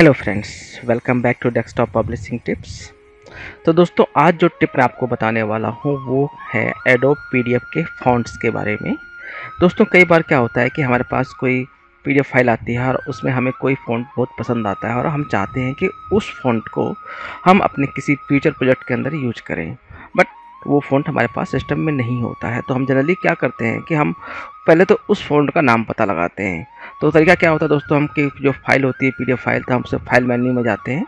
Hello friends welcome back to desktop publishing tips तो दोस्तों, आज जो टिप मैं आपको बताने वाला हूँ, वो है एडोब पीडीएफ के फॉन्ट्स के बारे में। दोस्तों, कई बार क्या होता है कि हमारे पास कोई पीडीएफ फ़ाइल आती है और उसमें हमें कोई फ़ॉन्ट बहुत पसंद आता है और हम चाहते हैं कि उस फ़ॉन्ट को हम अपने किसी फ्यूचर प्रोजेक्ट के अंदर यूज़ करें। बट वो फ़ॉन्ट हमारे पास सिस्टम में नहीं होता है। तो हम जनरली क्या करते हैं कि हम पहले तो उस फ़ॉन्ट का नाम पता लगाते हैं। तो तरीका क्या होता है दोस्तों हम की जो फ़ाइल होती है पीडीएफ फ़ाइल तो हम उसे फ़ाइल मेन्यू में जाते हैं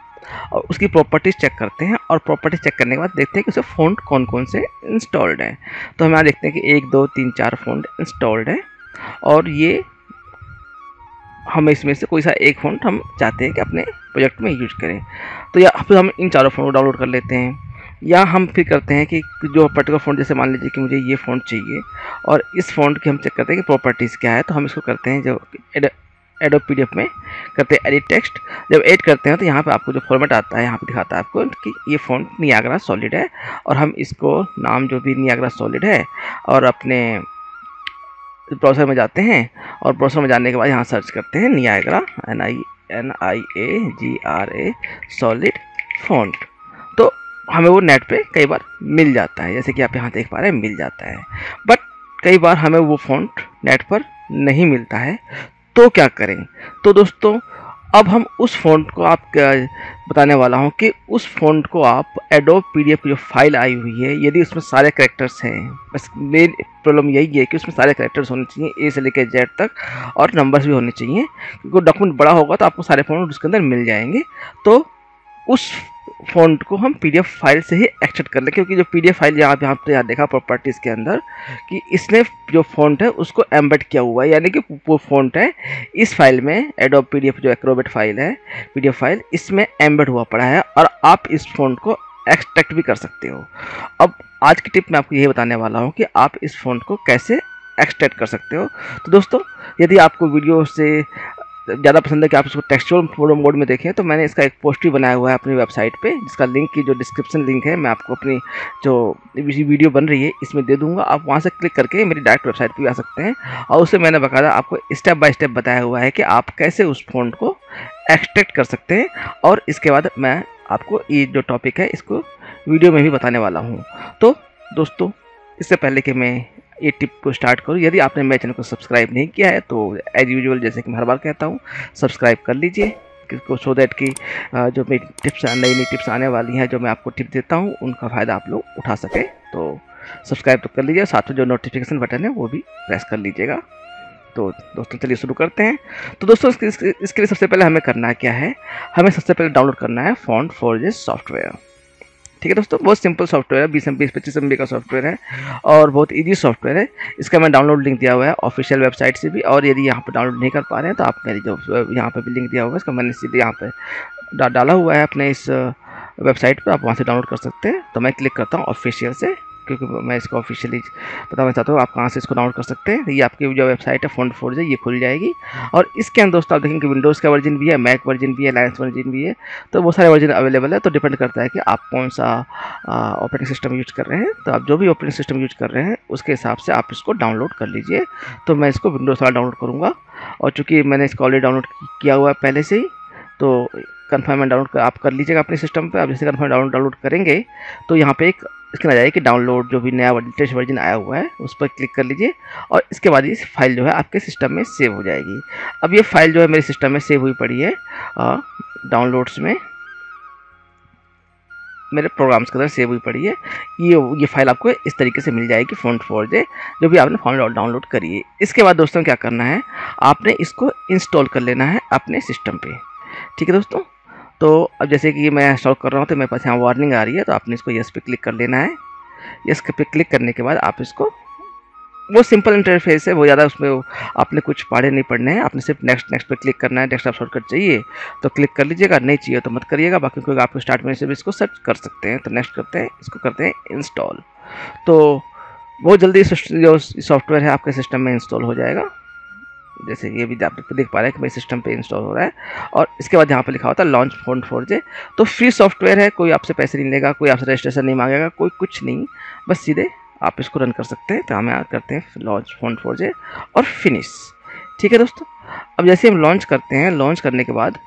और उसकी प्रॉपर्टीज़ चेक करते हैं और प्रॉपर्टीज़ चेक करने के बाद देखते हैं कि उसे फ़ोन कौन कौन से इंस्टॉल्ड हैं। तो हम यहाँ देखते हैं कि एक, दो, तीन, चार फ़ोन इंस्टॉल्ड है और ये हम इसमें से कोई सा एक फ़ोन हम चाहते हैं कि अपने प्रोजेक्ट में यूज़ करें। तो या फिर हम इन चारों फ़ोन को डाउनलोड कर लेते हैं। या हम फिर करते हैं कि जो पर्टिकुलर फ़ॉन्ट जैसे मान लीजिए कि मुझे ये फ़ॉन्ट चाहिए, और इस फ़ॉन्ट की हम चेक करते हैं कि प्रॉपर्टीज़ क्या है तो हम इसको करते हैं जो एडो पीडीएफ में करते हैं एडिट टेक्स्ट जब एड करते हैं तो यहाँ पे आपको जो फॉर्मेट आता है, यहाँ पे दिखाता है आपको कि ये फ़ॉन्ट नियाग्रा सॉलिड है, और हम इसको नाम जो भी नियाग्रा सॉलिड है, और अपने ब्राउज़र में जाते हैं, और ब्राउज़र में जाने के बाद यहाँ सर्च करते हैं Niagara N I N I A G R A solid font हमें वो नेट पे कई बार मिल जाता है। जैसे कि आप यहाँ देख पा रहे हैं, मिल जाता है। बट कई बार हमें वो फ़ॉन्ट नेट पर नहीं मिलता है। तो क्या करें? तो दोस्तों, अब हम उस फ़ॉन्ट को आप बताने वाला हूँ कि उस फ़ॉन्ट को आप एडोब पी की जो फ़ाइल आई हुई है, यदि उसमें सारे करेक्टर्स हैं, बस मेन प्रॉब्लम यही है कि उसमें सारे करेक्टर्स होने चाहिए ए से लेकर जेड तक, और नंबर्स भी होने चाहिए। क्योंकि डॉक्यूमेंट बड़ा होगा तो आपको सारे फ़ॉन्ट उसके अंदर मिल जाएँगे। तो उस फ़ॉन्ट को हम पीडीएफ फ़ाइल से ही एक्सेप्ट कर लें, क्योंकि जो पीडीएफ फ़ाइल यहाँ पे यहाँ पे यहाँ देखा प्रॉपर्टीज़ के अंदर, कि इसने जो फ़ॉन्ट है उसको एम्बेड किया हुआ है, यानी कि वो फ़ॉन्ट है, इस फ़ाइल में एडोब पीडीएफ जो एक्रोबेट फ़ाइल है पीडीएफ फ़ाइल इसमें एम्बेड हुआ पड़ा है, और आप इस फ़ॉन्ट को एक्सट्रैक्ट भी कर सकते हो। अब आज की टिप मैं आपको यही बताने वाला हूँ कि आप इस फ़ॉन्ट को कैसे एक्सट्रैक्ट कर सकते हो। तो दोस्तों, यदि आपको वीडियो से ज़्यादा पसंद है कि आप इसको टेक्सचुअल फ़ोटो मोड में देखें तो मैंने इसका एक पोस्ट भी बनाया हुआ है अपनी वेबसाइट पे, जिसका लिंक की जो डिस्क्रिप्शन लिंक है, मैं आपको अपनी जो वीडियो बन रही है, इसमें दे दूँगा। आप वहाँ से क्लिक करके मेरी डायरेक्ट वेबसाइट पर आ सकते हैं। और उससे मैंने बकायदा आपको स्टेप बाय स्टेप बताया हुआ है कि आप कैसे उस फ़ोन को एक्सट्रैक्ट कर सकते हैं। और इसके बाद मैं आपको ये जो टॉपिक है, इसको वीडियो में भी बताने वाला हूँ। तो दोस्तों, इससे पहले कि मैं ये टिप को स्टार्ट करूँ। यदि आपने मेरे चैनल को सब्सक्राइब नहीं किया है तो एज यूजल जैसे कि मैं हर बार कहता हूँ सब्सक्राइब कर लीजिए को सो दैट कि जो मेरी टिप्स नई नई टिप्स आने वाली हैं जो मैं आपको टिप देता हूँ उनका फ़ायदा आप लोग उठा सकें। तो सब्सक्राइब तो कर लीजिए साथ में जो नोटिफिकेशन बटन है वो भी प्रेस कर लीजिएगा। तो दोस्तों चलिए शुरू करते हैं। तो दोस्तों इसके, इसके लिए सबसे पहले हमें करना क्या है? हमें सबसे पहले डाउनलोड करना है फॉन्ट फोर सॉफ्टवेयर ठीक है दोस्तों, बहुत सिंपल सॉफ्टवेयर है, बीस एम पच्चीस एम का सॉफ्टवेयर है और बहुत ईजी सॉफ्टवेयर है। इसका मैं डाउनलोड लिंक दिया हुआ है ऑफिशियल वेबसाइट से भी और यदि यहाँ पर डाउनलोड नहीं कर पा रहे हैं तो आप मेरी जो यहाँ पर भी लिंक दिया हुआ है, इसका मैंने सीधे यहाँ पर डाला हुआ है अपने इस वेबसाइट पर, आप वहाँ से डाउनलोड कर सकते हैं। तो मैं क्लिक करता हूँ ऑफिशियल से। क्योंकि मैं इसको ऑफिशियली बताना चाहता हूँ, आप कहाँ से इसको डाउनलोड कर सकते हैं? ये आपकी जो वेबसाइट है फ़ोन फोर ये खुल जाएगी। और इसके अंदर दोस्तों, आप देखेंगे विंडोज़ का वर्जन भी है मैक वर्जन भी है लाइन्स वर्जन भी है तो वो सारे वर्जन अवेलेबल है। तो डिपेंड करता है कि आप कौन सा ऑपरेटिंग सिस्टम यूज़ कर रहे हैं। तो आप जो भी ऑपरेटिंग सिस्टम यूज़ कर रहे हैं, उसके हिसाब से आप इसको डाउनलोड कर लीजिए। तो मैं इसको विंडोज़ वाला डाउनलोड करूँगा। और चूँकि मैंने इसको ऑलरेडी डाउनलोड किया हुआ है पहले से ही तो कन्फर्म एंड डाउनलोड आप कर लीजिएगा अपने सिस्टम पे। आप जैसे कन्फर्म डाउनलोड डाउनलोड करेंगे तो यहाँ पे एक इसके आ जाए कि डाउनलोड जो भी नया लेटेस्ट वर्जन आया हुआ है, उस पर क्लिक कर लीजिए और इसके बाद ये फ़ाइल जो है आपके सिस्टम में सेव हो जाएगी। अब ये फ़ाइल जो है मेरे सिस्टम में सेव हुई पड़ी है डाउनलोड्स में। मेरे प्रोग्राम्स के अंदर सेव हुई पड़ी है। ये ये फ़ाइल आपको इस तरीके से मिल जाएगी फ्रंट फोर जे जो भी आपने फ़ाइल डाउनलोड करी है। इसके बाद दोस्तों क्या करना है, आपने इसको इंस्टॉल कर लेना है अपने सिस्टम पे। ठीक है दोस्तों? तो अब जैसे कि मैं इंस्टॉल कर रहा हूँ तो मेरे पास यहाँ वार्निंग आ रही है तो आपने इसको यस पे क्लिक कर लेना है। यस पे क्लिक करने के बाद आप इसको, वो सिंपल इंटरफेस है, वो ज़्यादा उसमें आपने कुछ पाड़े नहीं पढ़ने हैं। आपने सिर्फ़ नेक्स्ट नेक्स्ट पे क्लिक करना है डेस्कटॉप शॉर्टकट चाहिए तो क्लिक कर लीजिएगा। नहीं चाहिए तो मत करिएगा, बाकी कोई आपको स्टार्ट में से भी इसको सर्च कर सकते हैं। तो नेक्स्ट करते हैं, इसको करते हैं इंस्टॉल तो बहुत जल्दी जो सॉफ्टवेयर है, आपके सिस्टम में इंस्टॉल हो जाएगा। जैसे ये भी आप देख पा रहे हैं कि मेरे सिस्टम पे इंस्टॉल हो रहा है। और इसके बाद यहाँ पे लिखा होता है लॉन्च फ़ोन फोर जे तो फ्री सॉफ्टवेयर है, कोई आपसे पैसे नहीं लेगा, कोई आपसे रजिस्ट्रेशन नहीं मांगेगा, कोई कुछ नहीं। बस सीधे आप इसको रन कर सकते हैं तो हम यहाँ करते हैं लॉन्च फ़ोन फोर जे और फिनिश ठीक है दोस्तों, अब जैसे हम लॉन्च करते हैं लॉन्च करने के बाद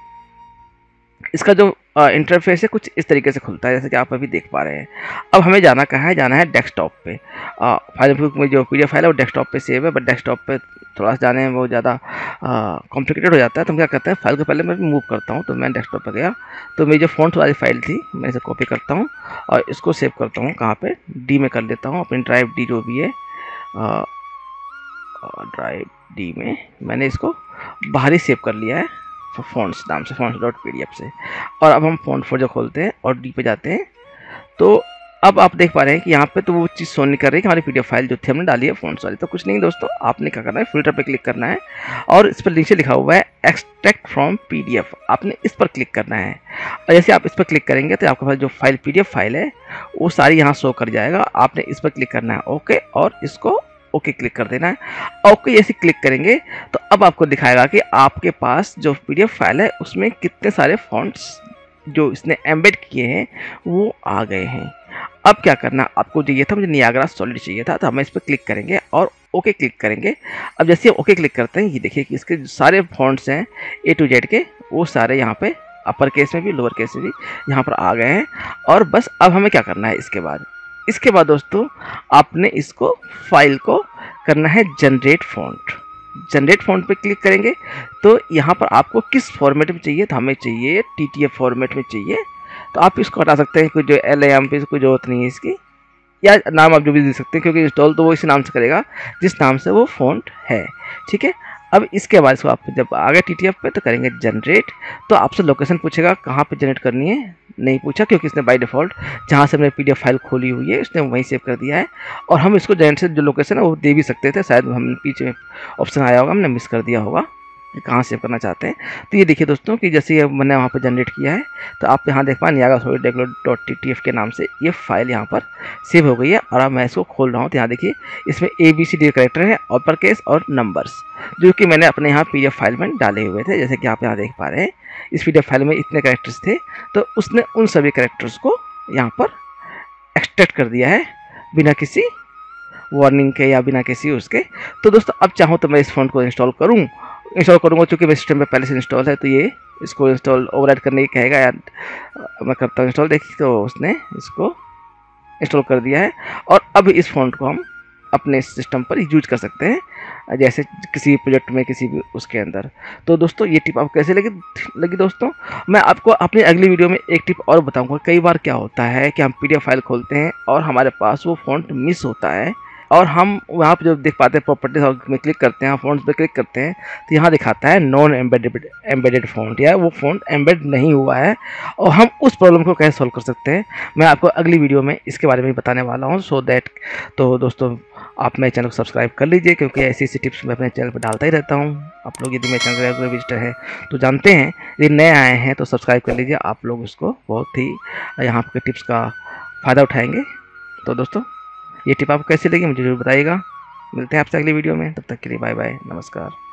इसका जो इंटरफेस है कुछ इस तरीके से खुलता है, जैसे कि आप अभी देख पा रहे हैं। अब हमें जाना कहाँ है? जाना है डेस्कटॉप पे। फ़ाइल में जो पी फ़ाइल है, वो डेस्कटॉप पे सेव है बट डेस्कटॉप पे थोड़ा सा जाने में वो ज़्यादा कॉम्प्लिकेटेड हो जाता है। तो हम क्या करते हैं फ़ाइल को पहले मैं मूव करता हूँ। तो मैं डेस्कटॉप पर गया। तो मेरी जो फ़ोन वाली फ़ाइल थी, मैं इसे कॉपी करता हूँ और इसको सेव करता हूँ। कहाँ पर डी में कर लेता हूँ। अपनी ड्राइव डी जो भी है ड्राइव डी में मैंने इसको बाहर सेव कर लिया है। फ़ॉन्ट्स नाम से फ़ॉन्ट्स डॉट पीडीएफ से। और अब हम फ़ॉन्ट फोर जो खोलते हैं और डी पे जाते हैं। तो अब आप देख पा रहे हैं कि यहाँ पे तो वो चीज़ सोन नहीं कर रही कि हमारी पीडीएफ फ़ाइल जो थी हमने डाली है फ़ॉन्ट्स वाली। तो कुछ नहीं दोस्तों, आपने क्या करना है? फ़िल्टर पे क्लिक करना है। और इस पर नीचे लिखा हुआ है एक्सट्रैक्ट फ्रॉम पीडीएफ आपने इस पर क्लिक करना है। और जैसे आप इस पर क्लिक करेंगे तो आपके पास जो फ़ाइल पीडीएफ फ़ाइल है, वो सारी यहाँ शो कर जाएगा। आपने इस पर क्लिक करना है। ओके और इसको ओके क्लिक कर देना है। ओके जैसे क्लिक करेंगे तो अब आपको दिखाएगा कि आपके पास जो पीडीएफ फ़ाइल है, उसमें कितने सारे फॉन्ट्स जो इसने एम्बेड किए हैं, वो आ गए हैं। अब क्या करना, आपको चाहिए था, मुझे नियागरा सॉलिड चाहिए था तो हम इस पर क्लिक करेंगे और ओके क्लिक करेंगे। अब जैसे ओके क्लिक करते हैं, ये देखिए कि इसके सारे फॉन्ट्स हैं ए टू जेड के, वो सारे यहाँ पे अपर केस में भी लोअर केस में भी यहाँ पर आ गए हैं। और बस अब हमें क्या करना है इसके बाद? इसके बाद दोस्तों, आपने इसको फ़ाइल को करना है जनरेट फॉन्ट जनरेट फॉन्ट पे क्लिक करेंगे तो यहाँ पर आपको किस फॉर्मेट में चाहिए? तो हमें चाहिए टी टी एफ़ फॉर्मेट में चाहिए। तो आप इसको हटा सकते हैं, कोई जो एल आई एम पे कोई ज़रूरत नहीं है इसकी। या नाम आप जो भी दे सकते हैं, क्योंकि इंस्टॉल तो वो इसी नाम से करेगा, जिस नाम से वो फॉन्ट है। ठीक है? अब इसके बाद इसको आप जब आ गए टी पे तो करेंगे जनरेट तो आपसे लोकेशन पूछेगा कहाँ पे जनरेट करनी है? नहीं पूछा, क्योंकि इसने बाय डिफ़ॉल्ट जहाँ से हमने पी फ़ाइल खोली हुई है उसने वहीं सेव कर दिया है। और हम इसको जनरेट से जो लोकेशन है, वो दे भी सकते थे, शायद हम पीछे ऑप्शन आया होगा, हमने मिस कर दिया होगा। कहाँ सेव करना चाहते हैं। तो ये देखिए दोस्तों कि जैसे ये मैंने वहाँ पर जनरेट किया है तो आप यहाँ देख पाए नियागा सोई डेगलो डॉट टी टी एफ़ के नाम से ये फ़ाइल यहाँ पर सेव हो गई है। और अब मैं इसको खोल रहा हूँ तो यहाँ देखिए, इसमें A B C D character है अपर केस और नंबर्स जो कि मैंने अपने यहाँ पी फ़ाइल में डाले हुए थे, जैसे कि आप यहाँ देख पा रहे हैं। इस पीडीएफ फ़ाइल में इतने करेक्टर्स थे तो उसने उन सभी करेक्टर्स को यहाँ पर एक्सट्रैक्ट कर दिया है, बिना किसी वार्निंग के या बिना किसी उसके। तो दोस्तों, अब चाहूँ तो मैं इस फ़ोन को इंस्टॉल करूँ इंस्टॉल करूँगा, चूँकि मेरे सिस्टम में पहले से इंस्टॉल है तो ये इसको इंस्टॉल ओवर करने की कहेगा या मैं करता हूँ इंस्टॉल देखिए तो उसने इसको इंस्टॉल कर दिया है। और अब इस फ़ोन को हम अपने सिस्टम पर यूज़ कर सकते हैं, जैसे किसी भी प्रोजेक्ट में, किसी भी उसके अंदर। तो दोस्तों, ये टिप आपको कैसे लगी लगी दोस्तों? मैं आपको अपनी अगली वीडियो में एक टिप और बताऊँगा, कई बार क्या होता है कि हम पीडीएफ फ़ाइल खोलते हैं और हमारे पास वो फ़ॉन्ट मिस होता है। और हम वहाँ पर जब देख पाते हैं प्रॉपर्टीज़ में क्लिक करते हैं फ़ॉन्ट्स पे क्लिक करते हैं तो यहाँ दिखाता है नॉन एम्बेडेड एम्बेडेड फ़ॉन्ट या वो फ़ॉन्ट एम्बेड नहीं हुआ है, और हम उस प्रॉब्लम को कैसे सॉल्व कर सकते हैं, मैं आपको अगली वीडियो में इसके बारे में बताने वाला हूँ सो दैट तो दोस्तों, आप मेरे चैनल को सब्सक्राइब कर लीजिए, क्योंकि ऐसी ऐसी टिप्स मैं अपने चैनल पर डालता ही रहता हूँ। आप लोग यदि मेरे चैनल रेगुलर विजिटर है तो जानते हैं, यदि नए आए हैं तो सब्सक्राइब कर लीजिए, आप लोग उसको बहुत ही यहाँ के टिप्स का फ़ायदा उठाएँगे। तो दोस्तों ये टिप आपको कैसी लगी मुझे ज़रूर बताइएगा। मिलते हैं आपसे अगली वीडियो में। तब तक के लिए बाय बाय नमस्कार।